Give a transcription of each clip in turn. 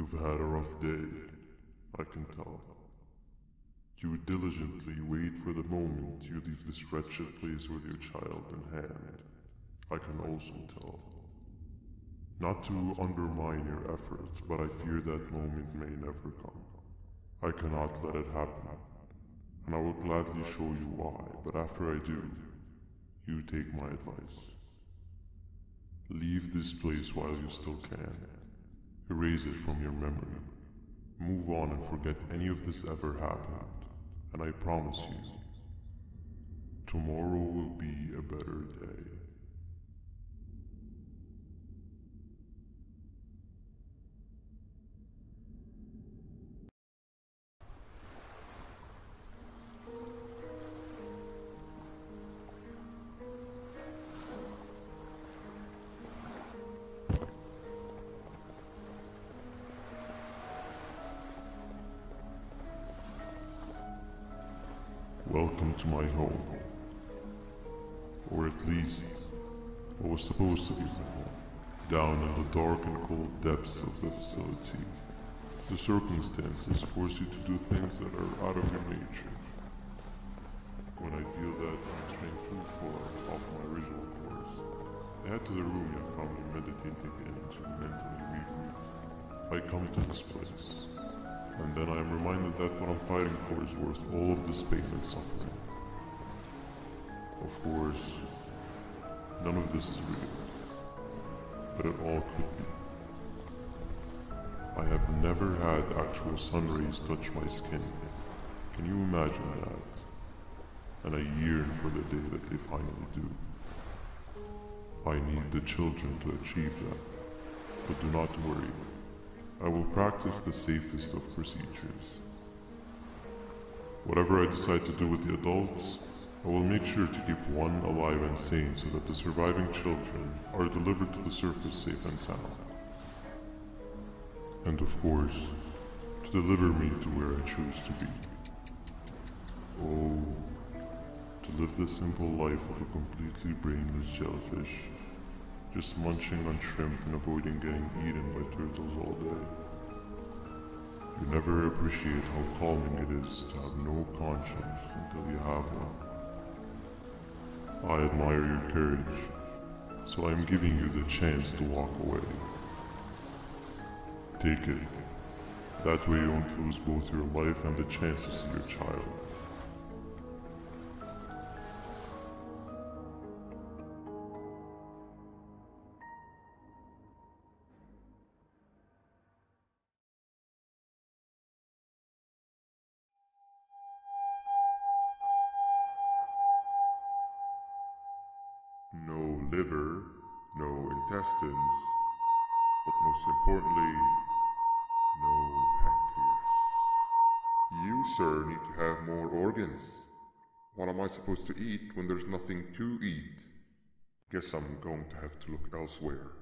You've had a rough day, I can tell. You diligently wait for the moment you leave this wretched place with your child in hand. I can also tell. Not to undermine your efforts, but I fear that moment may never come. I cannot let it happen, and I will gladly show you why, but after I do, you take my advice. Leave this place while you still can. Erase it from your memory. Move on and forget any of this ever happened. And I promise you, tomorrow will be a better day. What was supposed to be home. Down in the dark and cold depths of the facility, the circumstances force you to do things that are out of your nature. When I feel that I'm straying too far off my original course, I head to the room I found me meditating in to mentally regroup. I come to this place, and then I am reminded that what I'm fighting for is worth all of this pain and suffering. Of course, none of this is real, but it all could be. I have never had actual sun rays touch my skin. Can you imagine that? And I yearn for the day that they finally do. I need the children to achieve that, but do not worry. I will practice the safest of procedures. Whatever I decide to do with the adults, I will make sure to keep one alive and sane so that the surviving children are delivered to the surface safe and sound. And of course, to deliver me to where I choose to be. Oh, to live the simple life of a completely brainless jellyfish just munching on shrimp and avoiding getting eaten by turtles all day. You never appreciate how calming it is to have no conscience until you have one. I admire your courage, so I am giving you the chance to walk away. Take it. That way you won't lose both your life and the chance to see your child. When there's nothing to eat? Guess I'm going to have to look elsewhere.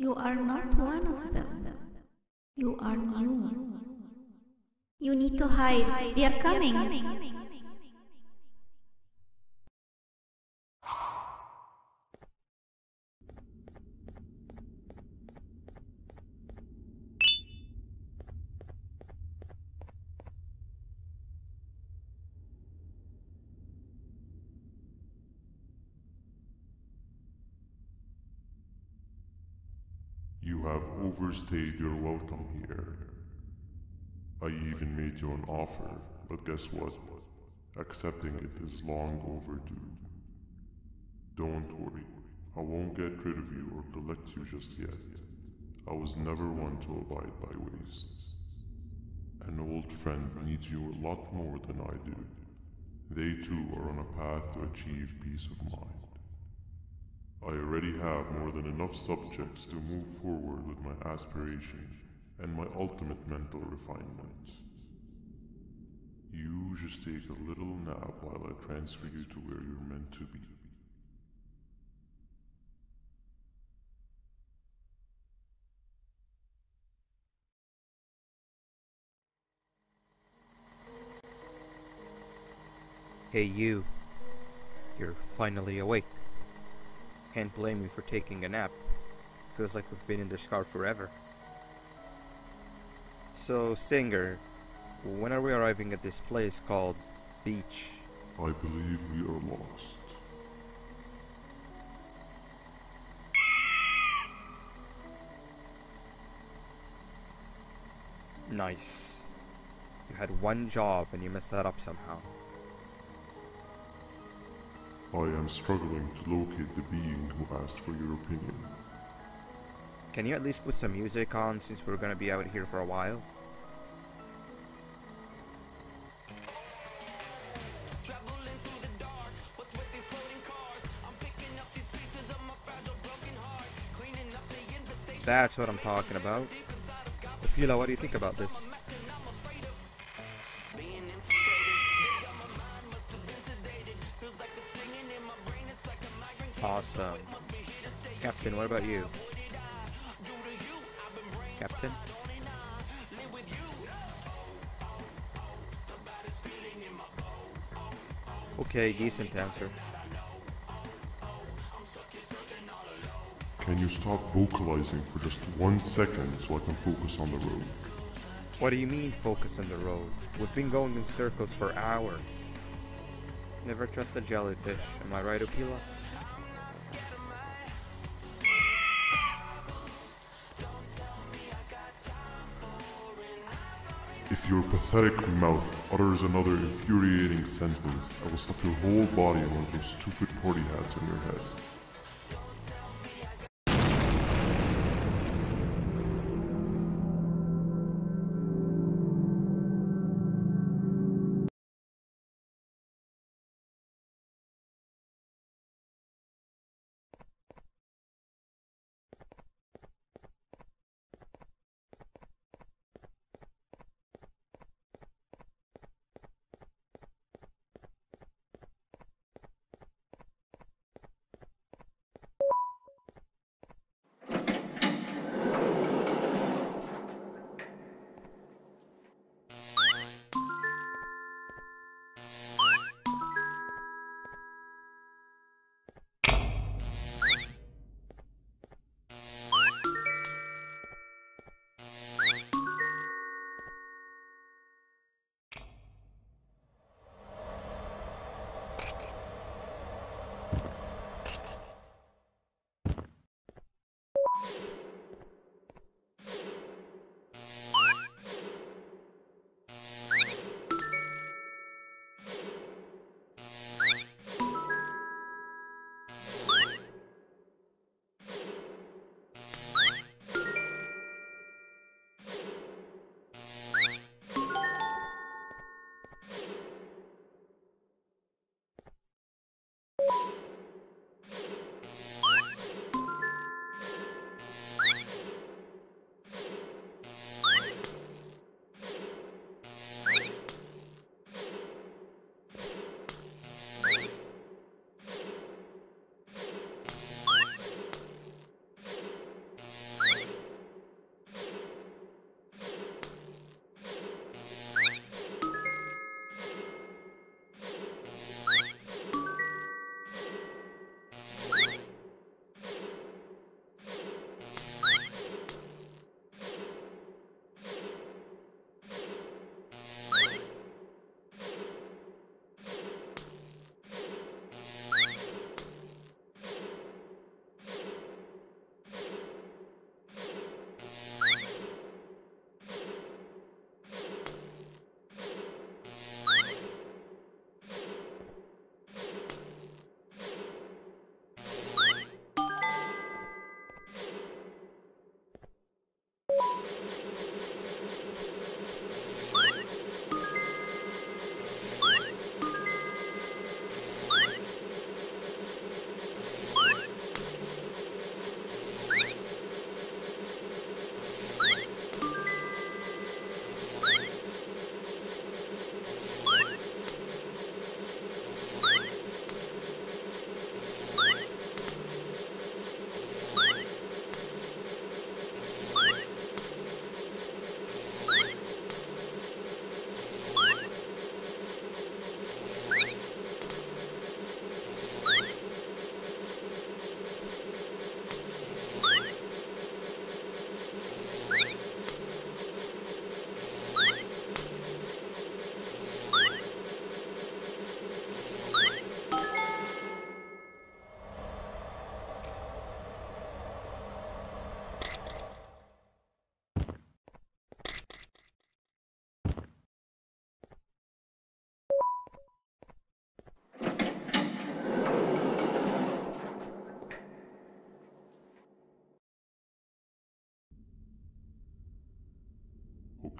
You are not one of them. You are new. You need to hide. They are coming. You have overstayed your welcome here. I even made you an offer, but guess what? Accepting it is long overdue. Don't worry, I won't get rid of you or collect you just yet. I was never one to abide by waste. An old friend needs you a lot more than I do. They too are on a path to achieve peace of mind. I already have more than enough subjects to move forward with my aspiration and my ultimate mental refinement. You just take a little nap while I transfer you to where you're meant to be. Hey you. You're finally awake. Can't blame you for taking a nap. Feels like we've been in this car forever. So, Stinger, when are we arriving at this place called Beach? I believe we are lost. Nice. You had one job and you messed that up somehow. I am struggling to locate the being who asked for your opinion. Can you at least put some music on since we're gonna be out here for a while? That's what I'm talking about. Opila, what do you think about this? Awesome. Captain, what about you? Captain? Okay, decent answer. Can you stop vocalizing for just one second so I can focus on the road? What do you mean focus on the road? We've been going in circles for hours. Never trust a jellyfish, am I right, Opila? Pathetic mouth utters another infuriating sentence, I will stuff your whole body in one of those stupid party hats on your head.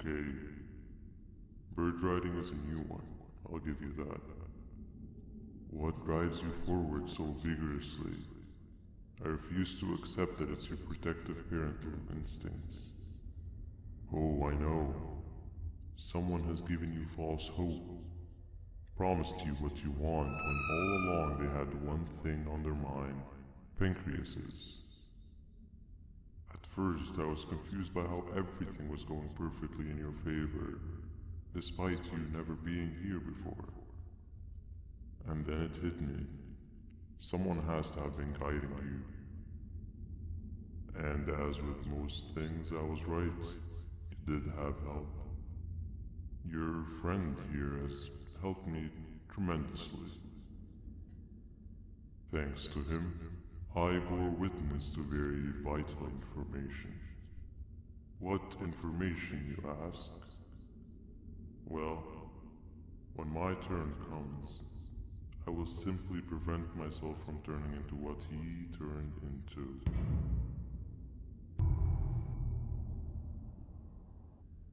Bird riding is a new one, I'll give you that. What drives you forward so vigorously? I refuse to accept that it's your protective parental instincts. Oh, I know. Someone has given you false hope. Promised you what you want when all along they had one thing on their mind pancreases. At first, I was confused by how everything was going perfectly in your favor, despite you never being here before. And then it hit me. Someone has to have been guiding you. And as with most things, I was right. You did have help. Your friend here has helped me tremendously. Thanks to him, I bore witness to very vital information. What information, you ask? Well, when my turn comes, I will simply prevent myself from turning into what he turned into.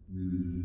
Stop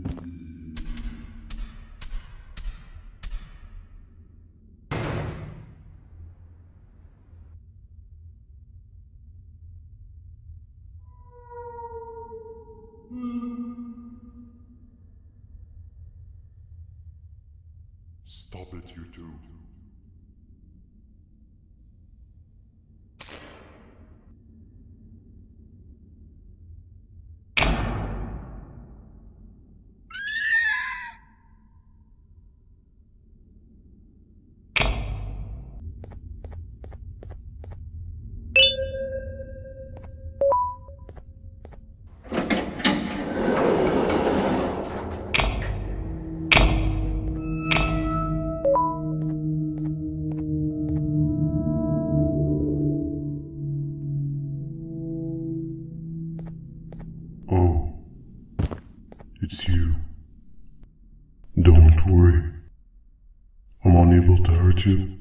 I'm to hurt you.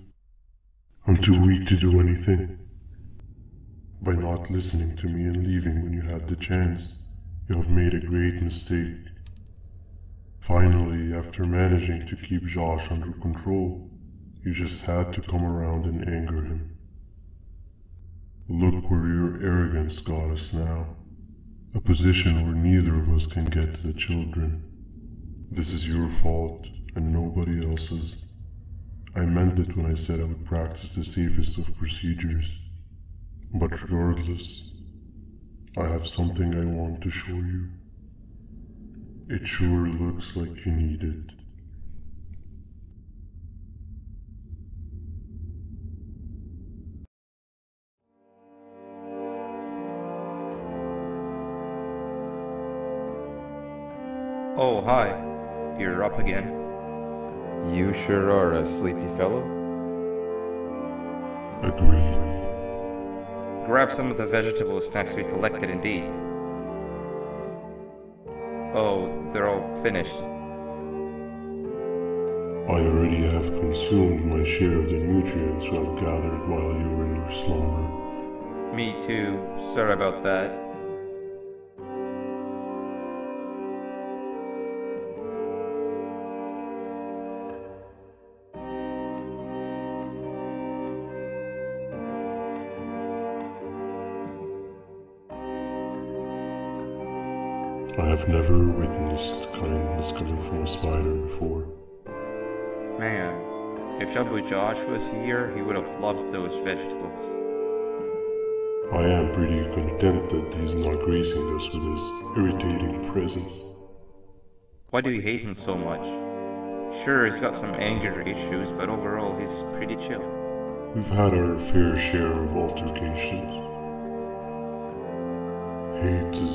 I'm too weak to do anything. By not listening to me and leaving when you had the chance, you have made a great mistake. Finally, after managing to keep Josh under control, you just had to come around and anger him. Look where your arrogance got us now. A position where neither of us can get to the children. This is your fault and nobody else's. I meant it when I said I would practice the safest of procedures. But regardless, I have something I want to show you. It sure looks like you need it. Oh, hi. You're up again. You sure are a sleepy fellow. Agreed. Grab some of the vegetable snacks we collected indeed. Oh, they're all finished. I already have consumed my share of the nutrients I've gathered while you were in your slumber. Me too. Sorry about that. I have never witnessed kindness coming from a spider before. Man, if Jumbo Josh was here, he would have loved those vegetables. I am pretty content that he's not gracing us with his irritating presence. Why do you hate him so much? Sure, he's got some anger issues, but overall, he's pretty chill. We've had our fair share of altercations. Hate is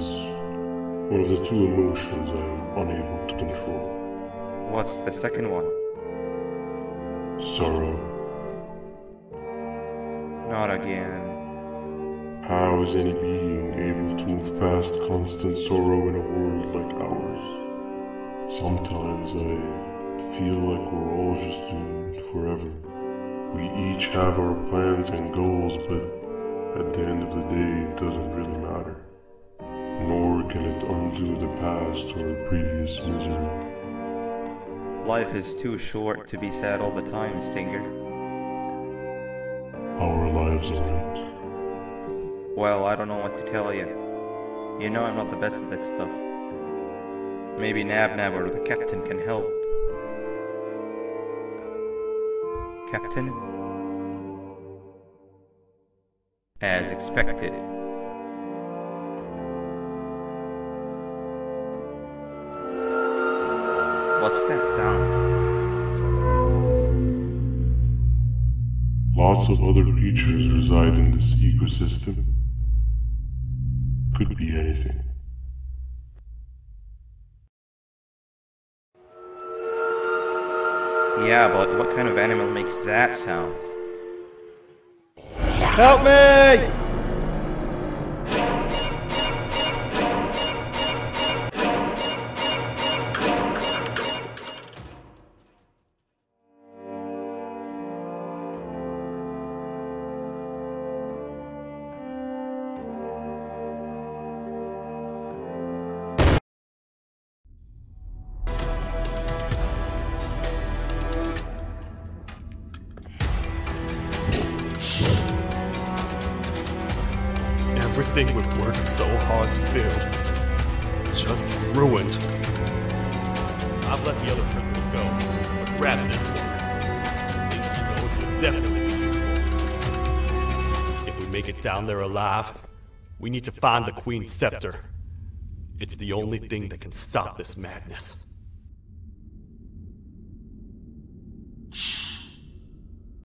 one of the two emotions I am unable to control. What's the second one? Sorrow. Not again. How is any being able to move past constant sorrow in a world like ours? Sometimes I feel like we're all just doomed forever. We each have our plans and goals, but at the end of the day, it doesn't really matter. Nor can it undo the past or previous misery. Life is too short to be sad all the time, Stinger. Our lives aren't. Well, I don't know what to tell you. You know I'm not the best at this stuff. Maybe Nab Nab or the captain can help. Captain? As expected. What's that sound? Lots of other creatures reside in this ecosystem. Could be anything. Yeah, but what kind of animal makes that sound? Help me! Just ruined. I've let the other prisoners go, but grab this one. Things he will definitely be useful. If we make it down there alive, we need to find the Queen's scepter. It's the only thing that can stop this madness.